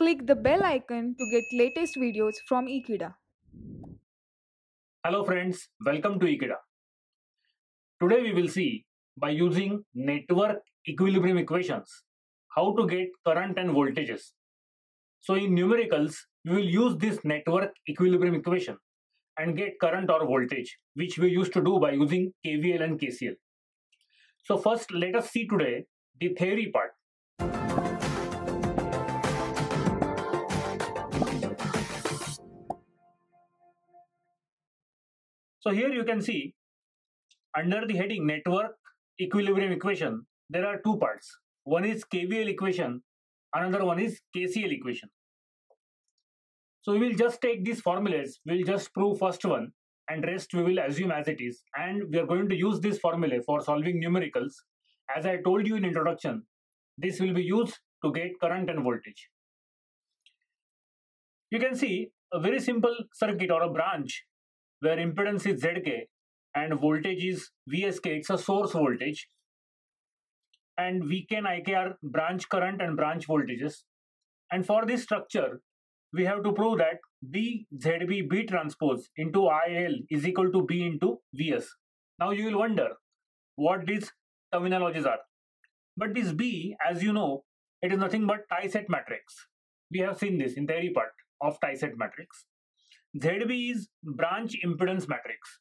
Click the bell icon to get latest videos from Ekeeda. Hello friends, welcome to Ekeeda. Today we will see by using network equilibrium equations how to get current and voltages. So in numericals, we will use this network equilibrium equation and get current or voltage which we used to do by using KVL and KCL. So first let us see today the theory part. So here you can see under the heading network equilibrium equation, there are two parts. One is KVL equation, another one is KCL equation. So we will just take these formulas, we will just prove first one and rest we will assume as it is. And we are going to use this formula for solving numericals. As I told you in introduction, this will be used to get current and voltage. You can see a very simple circuit or a branch where impedance is ZK and voltage is VSK, it's a source voltage. And VK and IK are branch current and branch voltages. And for this structure, we have to prove that B ZB B transpose into IL is equal to B into VS. Now you will wonder what these terminologies are. But this B, as you know, it is nothing but tie set matrix. We have seen this in theory part of tie set matrix. ZB is branch impedance matrix.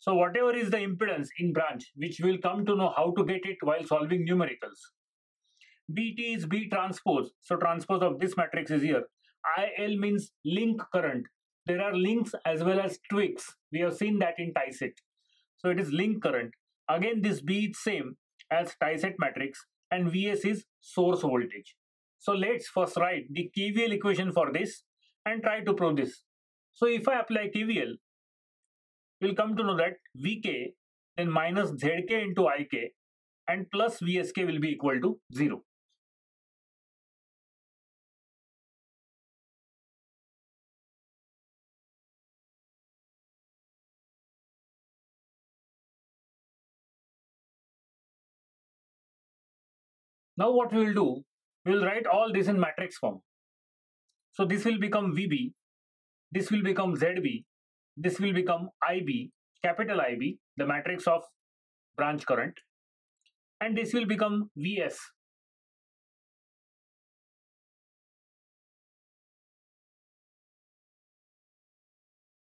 So whatever is the impedance in branch, which we'll come to know how to get it while solving numericals. BT is B transpose. So transpose of this matrix is here. IL means link current. There are links as well as twigs. We have seen that in tie set. So it is link current. Again, this B is same as tie set matrix and Vs is source voltage. So let's first write the KVL equation for this and try to prove this. So if I apply KVL, we'll come to know that Vk then minus Zk into Ik and plus Vsk will be equal to 0. Now what we will do, we will write all this in matrix form. So this will become VB, this will become ZB, this will become IB, capital IB, the matrix of branch current, and this will become VS.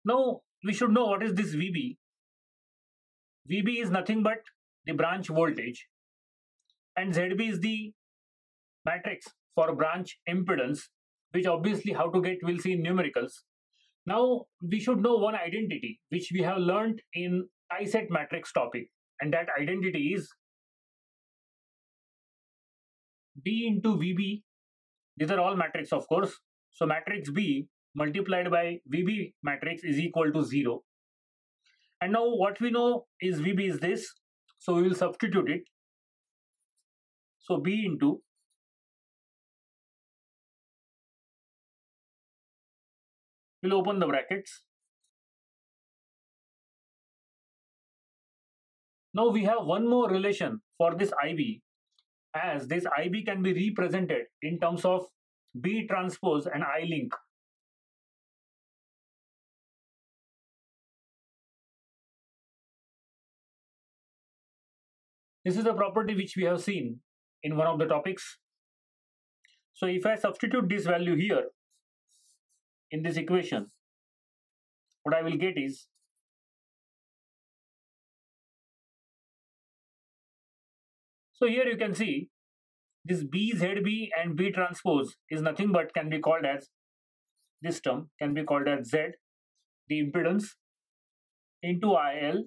Now we should know what is this VB. VB is nothing but the branch voltage and ZB is the matrix for branch impedance which obviously how to get we'll see in numericals. Now we should know one identity which we have learned in tie set matrix topic and that identity is B into VB. These are all matrix of course. So matrix B multiplied by VB matrix is equal to 0. And now what we know is VB is this. So we will substitute it. So B into we'll open the brackets. Now we have one more relation for this IB as this IB can be represented in terms of B transpose and I link. This is a property which we have seen in one of the topics. So if I substitute this value here in this equation, what I will get is So here you can see this B ZB and B transpose is nothing but can be called as this term can be called as Z the impedance into IL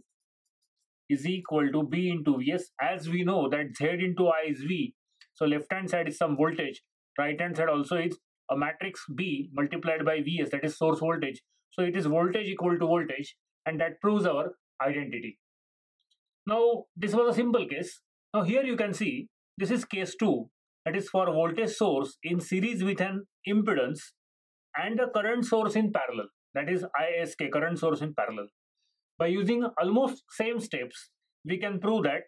is equal to B into Vs as we know that Z into I is V. So left hand side is some voltage, right hand side also is a matrix B multiplied by Vs that is source voltage. So it is voltage equal to voltage and that proves our identity. Now this was a simple case. Now here you can see this is case 2 that is for voltage source in series with an impedance and a current source in parallel that is ISK current source in parallel. By using almost same steps, we can prove that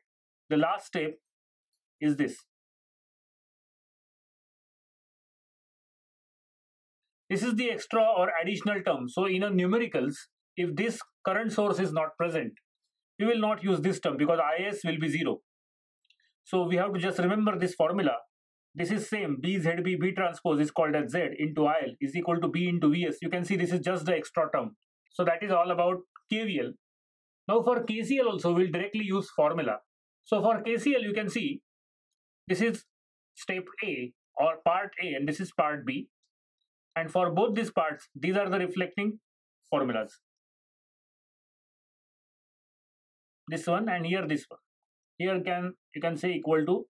the last step is this. This is the extra or additional term. So in a numericals, if this current source is not present, we will not use this term because IS will be 0. So we have to just remember this formula. This is same BZB B transpose is called as Z into IL is equal to B into VS. You can see this is just the extra term. So that is all about KVL. Now for KCL also we'll directly use formula. So for KCL you can see this is step A or part A and this is part B. And for both these parts, these are the reflecting formulas. This one and here this one. Here can you can say equal to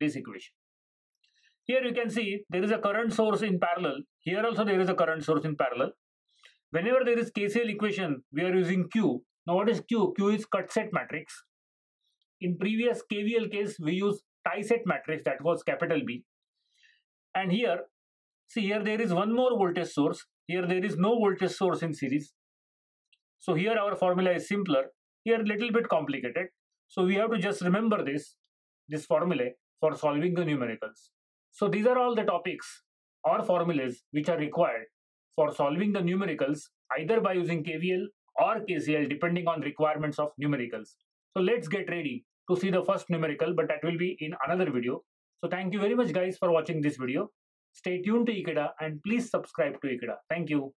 this equation. Here you can see there is a current source in parallel. Here also there is a current source in parallel. Whenever there is KCL equation, we are using Q. Now what is Q? Q is cut set matrix. In previous KVL case, we use tie set matrix that was capital B. And here, see here there is one more voltage source. Here there is no voltage source in series. So here our formula is simpler. Here little bit complicated. So we have to just remember this, this formula for solving the numericals. So these are all the topics or formulas which are required for solving the numericals either by using KVL or KCL depending on requirements of numericals. So let's get ready to see the first numerical but that will be in another video. So thank you very much guys for watching this video. Stay tuned to Ekeeda and please subscribe to Ekeeda. Thank you.